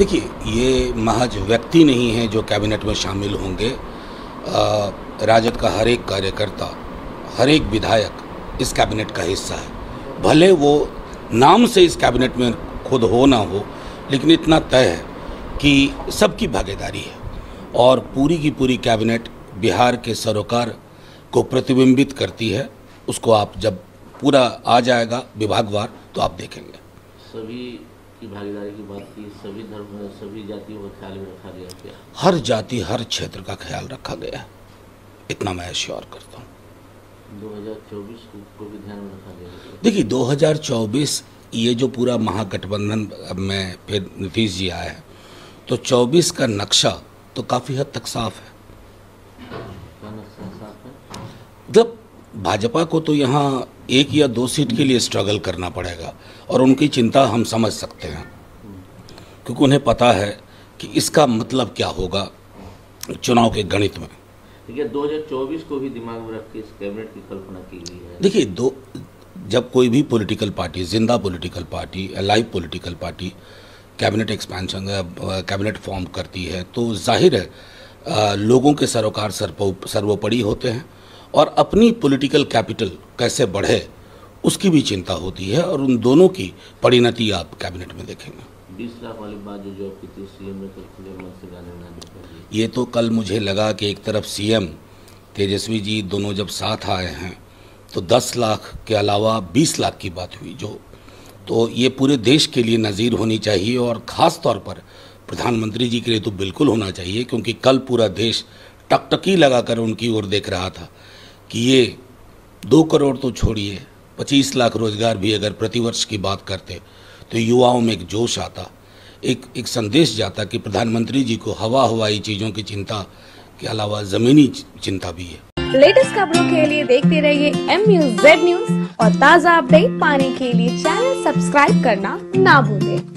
देखिए, ये महज व्यक्ति नहीं है जो कैबिनेट में शामिल होंगे। राजद का हर एक कार्यकर्ता, हर एक विधायक इस कैबिनेट का हिस्सा है। भले वो नाम से इस कैबिनेट में खुद हो ना हो, लेकिन इतना तय है कि सबकी भागीदारी है और पूरी की पूरी कैबिनेट बिहार के सरोकार को प्रतिबिंबित करती है। उसको आप जब पूरा आ जाएगा विभागवार तो आप देखेंगे। सभी की भागीदारी की बात की सभी धर्म सभी जातियों का ख्याल में रखा गया क्या? हर जाति हर क्षेत्र का ख्याल रखा गया इतना मैं श्योर करता हूँ। 2024 को, को भी ध्यान में रखा गया देखिए 2024 ये जो पूरा महागठबंधन में फिर नीतीश जी आए हैं तो 24 का नक्शा तो काफ़ी हद तक साफ़ है क्या नक्शा साफ़ है मतलब भाजपा को तो यहाँ एक या दो सीट के लिए स्ट्रगल करना पड़ेगा और उनकी चिंता हम समझ सकते हैं। क्योंकि उन्हें पता है कि इसका मतलब क्या होगा चुनाव के गणित में। है 2024 को भी दिमाग में रख के इस कैबिनेट की कल्पना की गई है। देखिए दो जब कोई भी पॉलिटिकल पार्टी ज़िंदा political party live political party cabinet expansion cabinet form करती है तो ज़ाहिर है अ, लोगों के सरोकार सर्वोपरि होते हैं। और अपनी पॉलिटिकल कैपिटल कैसे बढ़े उसकी भी चिंता होती है और उन दोनों की परिणति आप कैबिनेट में देखेंगे। 20 लाख वाली बात जो जॉब की थी सीएम ने कल खुले मन से जाने ना दी ये तो कल मुझे लगा कि एक तरफ़ सीएम तेजस्वी जी दोनों जब साथ आए हैं तो 10 लाख के अलावा 20 लाख की बात हुई जो तो ये पूरे देश के लिए नज़ीर होनी चाहिए और ख़ास तौर पर प्रधानमंत्री जी के लिए तो बिल्कुल होना चाहिए क्योंकि कल पूरा देश टकटकी लगाकर उनकी ओर देख रहा था। कि ये दो करोड़ तो छोड़िए, पच्चीस लाख रोज़गार भी अगर प्रतिवर्ष की बात करते तो युवाओं में एक जोश आता, एक एक संदेश जाता कि प्रधानमंत्री जी को हवा हवाई चीज़ों की चिंता के अलावा ज़मीनी चिंता भी है। लेटेस्ट खबरों के लिए देखते रहिए एम न्यूज़ जेड न्यूज़ और ताज़ा अपडेट पाने के लिए चैनल सब्सक्राइब करना ना भूलें।